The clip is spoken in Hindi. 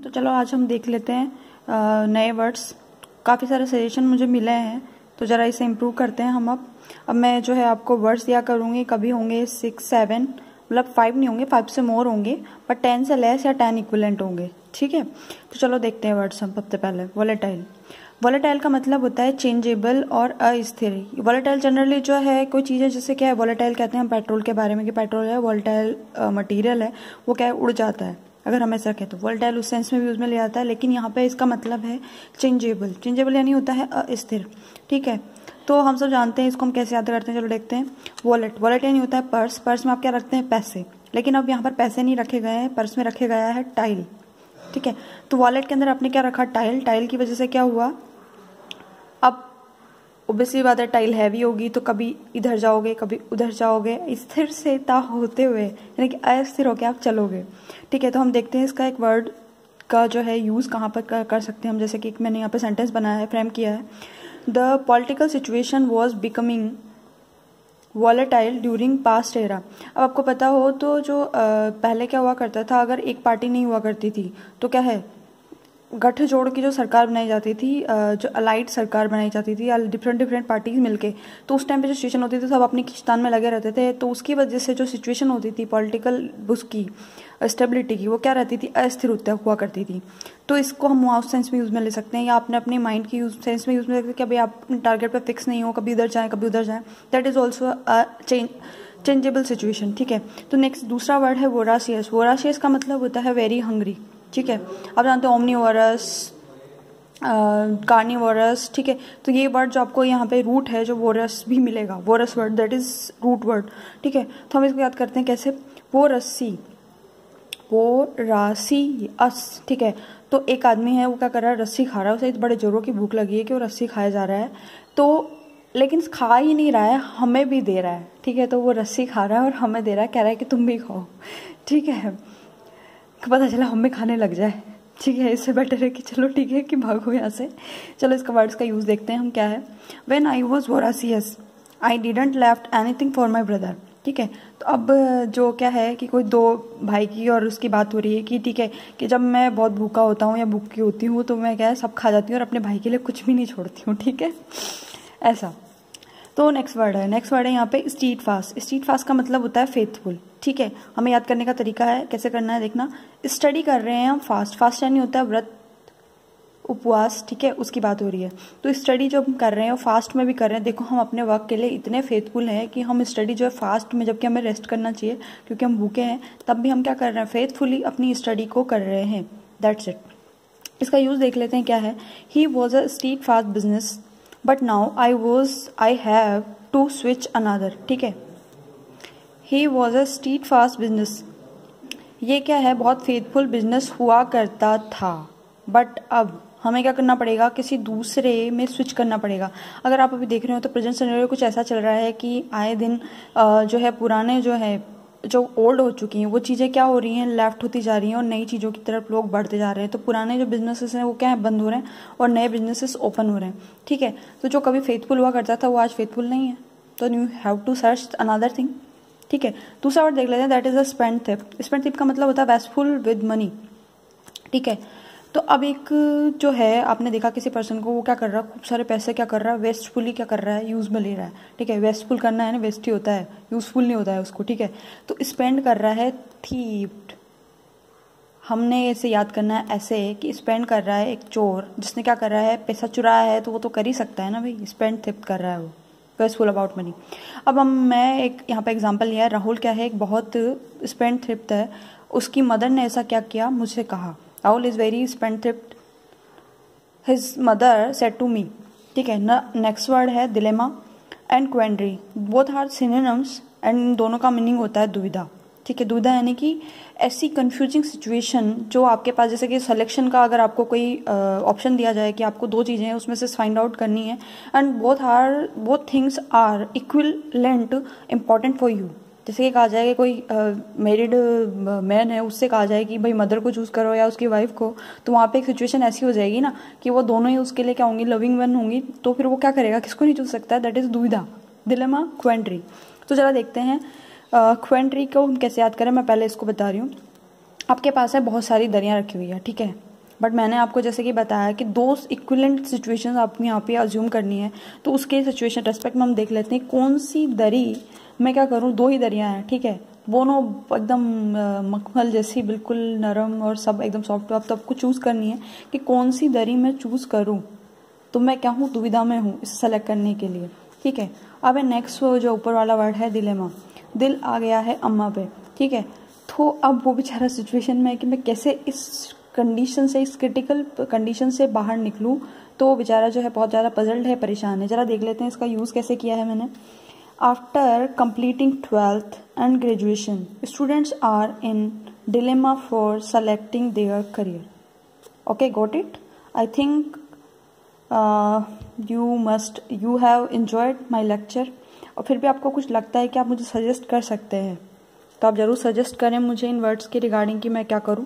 तो चलो आज हम देख लेते हैं नए वर्ड्स काफ़ी सारे सजेशन मुझे मिले हैं तो ज़रा इसे इम्प्रूव करते हैं हम अब। अब मैं जो है आपको वर्ड्स दिया करूँगी, कभी होंगे सिक्स सेवन मतलब फाइव नहीं होंगे फाइव से मोर होंगे पर टेन से लेस या टेन इक्वलेंट होंगे, ठीक है? तो चलो देखते हैं वर्ड्स हम सबसे पहले वॉलेटाइल वॉलेटाइल का मतलब होता है चेंजेबल और अस्थिर। वॉलेटाइल जनरली जो है, कोई चीज़ है, जैसे क्या है वॉलेटाइल कहते हैं हम पेट्रोल के बारे में, कि पेट्रोल है वॉलेटाइल मटीरियल है, वो क्या है, उड़ जाता है। अगर हम ऐसा कहें तो वर्ल्ड उस सेंस में भी उसमें ले जाता है, लेकिन यहाँ पे इसका मतलब है चेंजेबल चेंजेबल यानी होता है अस्थिर, ठीक है? तो हम सब जानते हैं इसको हम कैसे याद करते हैं, चलो देखते हैं। वॉलेट वॉलेट यानी होता है पर्स पर्स में आप क्या रखते हैं? पैसे। लेकिन अब यहाँ पर पैसे नहीं रखे गए हैं पर्स में रखे गया है टाइल ठीक है? तो वॉलेट के अंदर आपने क्या रखा? टाइल टाइल की वजह से क्या हुआ? ओबियसली बात है टाइल हैवी होगी तो कभी इधर जाओगे कभी उधर जाओगे स्थिर से ता होते हुए यानी कि अस्थिर होकर आप चलोगे। ठीक है तो हम देखते हैं इसका एक वर्ड का जो है यूज़ कहाँ पर कर सकते हैं हम। जैसे कि मैंने यहाँ पर सेंटेंस बनाया है फ्रेम किया है। The political situation was becoming volatile during past era अब आपको पता हो तो जो आ, पहले क्या हुआ करता था? अगर एक पार्टी नहीं हुआ करती थी तो क्या है? गठजोड़ की जो सरकार बनाई जाती थी जो अलाइड सरकार बनाई जाती थी डिफरेंट डिफरेंट पार्टीज़ मिलके तो उस टाइम पे जो सिचुएशन होती थी, सब अपनी खिस्तान में लगे रहते थे। तो उसकी वजह से जो सिचुएशन होती थी पॉलिटिकल उसकी स्टेबिलिटी की, वो क्या रहती थी? अस्थिर हुआ करती थी। तो इसको हम उस सेंस में यूज़ में ले सकते हैं, या अपने अपने माइंड की यूज़ सेंस में यूज़ में ले सकते हैं कि अभी आप टारगेट पर फिक्स नहीं हो, कभी इधर जाएँ, कभी उधर जाएँ। That is also change changeable situation ठीक है? तो नेक्स्ट दूसरा वर्ड है वोरासियस वोरासियस का मतलब होता है वेरी हंग्री ठीक है? आप जानते हैं ओमनीवरस कार्निवरस ठीक है? तो ये वर्ड जो आपको यहाँ पे रूट है, जो वोरस भी मिलेगा vorous word that is root word ठीक है? तो हम इसको याद करते हैं कैसे? वो रस्सी वो रासी अस ठीक है? तो एक आदमी है, वो क्या कर रहा है? रस्सी खा रहा है, उसे बड़े जोरों की भूख लगी है कि वो रस्सी खाया जा रहा है। तो लेकिन खा ही नहीं रहा है, हमें भी दे रहा है, ठीक है? तो वो रस्सी खा रहा है और हमें दे रहा है, कह रहा है कि तुम भी खाओ, ठीक है? पता चला, हमें खाने लग जाए। ठीक है, इससे बेटर है कि चलो ठीक है कि भागो यहाँ से। चलो, इसका वर्ड्स का यूज़ देखते हैं हम क्या है। When I was voracious I didn't left anything for my brother ठीक है तो अब जो क्या है कि कोई दो भाई की और उसकी बात हो रही है कि ठीक है कि जब मैं बहुत भूखा होता हूँ या भूखी होती हूँ तो मैं क्या है, सब खा जाती हूँ और अपने भाई के लिए कुछ भी नहीं छोड़ती हूँ। ठीक है, ऐसा। तो नेक्स्ट वर्ड है। नेक्स्ट वर्ड है यहाँ पे स्ट्रीट फास्ट स्ट्रीट फास्ट का मतलब होता है फेथफुल ठीक है? हमें याद करने का तरीका है कैसे करना है देखना। स्टडी कर रहे हैं हम फास्ट फास्ट यानी होता है व्रत, उपवास। ठीक है? उसकी बात हो रही है। तो स्टडी जो हम कर रहे हैं, वो फास्ट में भी कर रहे हैं। देखो, हम अपने वर्क के लिए इतने फेथफुल हैं कि हम स्टडी जो है फास्ट में जबकि हमें रेस्ट करना चाहिए, क्योंकि हम भूखे हैं, तब भी हम क्या कर रहे हैं? फेथफुली अपनी स्टडी को कर रहे हैं। दैट्स इट इसका यूज़ देख लेते हैं क्या है। He was a street fast business but now I was I have to switch another ठीक है? He was a street fast business ये क्या है? बहुत फेथफुल बिज़नेस हुआ करता था। बट अब हमें क्या करना पड़ेगा? किसी दूसरे में स्विच करना पड़ेगा। अगर आप अभी देख रहे हो तो प्रेजेंट सिनेरियो कुछ ऐसा चल रहा है कि आए दिन जो है पुराने जो है जो ओल्ड हो चुकी हैं, वो चीज़ें क्या हो रही हैं लेफ़्ट होती जा रही हैं और नई चीज़ों की तरफ़ लोग बढ़ते जा रहे हैं। तो पुराने जो बिजनेसेस हैं, वो क्या है, बंद हो रहे हैं और नए बिजनेसेस ओपन हो रहे हैं। ठीक है? तो जो कभी फेथफुल हुआ करता था, वो आज फेथफुल नहीं है। तो you have to search another thing ठीक है? दूसरा वर्ड देख लेते हैं that is a spendthrift spendthrift का मतलब होता है वेस्टफुल विद मनी ठीक है? तो अब एक जो है, आपने देखा किसी पर्सन को वो क्या कर रहा है? खूब सारे पैसे क्या कर रहा है? वेस्टफुली क्या कर रहा है? यूज़ में ले रहा है। ठीक है वेस्टफुल करना है ना? वेस्ट ही होता है। यूजफुल नहीं होता है उसको, ठीक है? तो स्पेंड कर रहा है थीप्ड हमने इसे याद करना है ऐसे कि स्पेंड कर रहा है एक चोर, जिसने क्या कर रहा है? पैसा चुराया है तो वो तो कर ही सकता है ना भाई? स्पेंड थिप्ट कर रहा है वो। वेस्टफुल अबाउट मनी अब हम, मैं एक यहाँ पे एग्जांपल लिया राहुल क्या है? एक बहुत स्पेंड थ्रिप्ट है। उसकी मदर ने ऐसा क्या किया? मुझसे कहा। Rahul is very spendthrift his mother said to me ठीक है नेक्स्ट वर्ड है dilemma and quandary both are synonyms and दोनों का मीनिंग होता है दुविधा. ठीक है, दुविधा यानी कि ऐसी कंफ्यूजिंग सिचुएशन जो आपके पास, जैसे कि सिलेक्शन का अगर आपको कोई ऑप्शन दिया जाए कि आपको दो चीज़ें हैं, उसमें से फाइंड आउट करनी है and both are both things are equivalent important for you जैसे कि कहा जाए कि कोई मेरिड मैन है, उससे कहा जाए कि भाई मदर को चूज़ करो या उसकी वाइफ को तो वहाँ पे एक सिचुएशन ऐसी हो जाएगी ना कि वो दोनों ही उसके लिए क्या होंगी लविंग वन होंगी तो फिर वो क्या करेगा? किसको नहीं चूज़ सकता? दैट इज़ दुविधा दिलेमा क्वेंट्री तो जरा देखते हैं क्वेंट्री को हम कैसे याद करें? मैं पहले इसको बता रही हूँ। आपके पास है बहुत सारी दरियाँ रखी हुई है, ठीक है? बट मैंने आपको जैसे कि बताया कि दो इक्वलेंट सिचुएशंस आपको यहाँ पे अज्यूम करनी है। तो उसके सिचुएशन रेस्पेक्ट में हम देख लेते हैं कौन सी दरी, मैं क्या करूँ, दो ही दरियाँ हैं, ठीक है? दोनों एकदम मखमल जैसी, बिल्कुल नरम और सब एकदम सॉफ्ट आप तो आपको चूज़ करनी है कि कौन सी दरी मैं चूज़ करूँ। तो मैं क्या हूँ, दुविधा में हूँ इसे सेलेक्ट करने के लिए, ठीक है? अब नेक्स्ट जो ऊपर वाला वर्ड है दिलेमा दिल आ गया है अम्मा पे, ठीक है? तो अब वो बेचारा सिचुएशन में है कि मैं कैसे इस कंडीशन से, इस क्रिटिकल कंडीशन से बाहर निकलूँ तो बेचारा जो है बहुत ज़्यादा पजल्ड है, परेशान है। ज़रा देख लेते हैं इसका यूज़ कैसे किया है मैंने। After completing twelfth and graduation students are in dilemma for selecting their career okay got it I think you must you have enjoyed my lecture और फिर भी आपको कुछ लगता है कि आप मुझे सजेस्ट कर सकते हैं। तो आप ज़रूर सजेस्ट करें मुझे इन वर्ड्स के रिगार्डिंग कि मैं क्या करूँ।